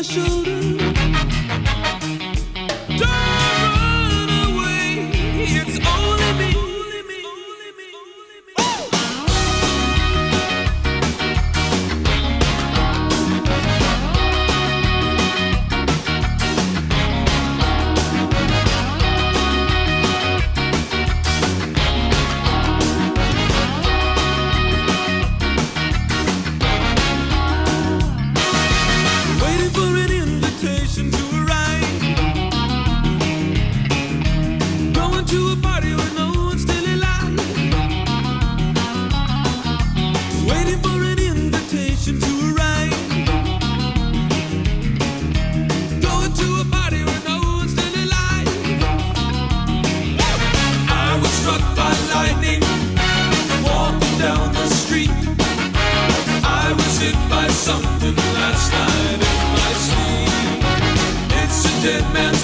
my shoulder. mountain man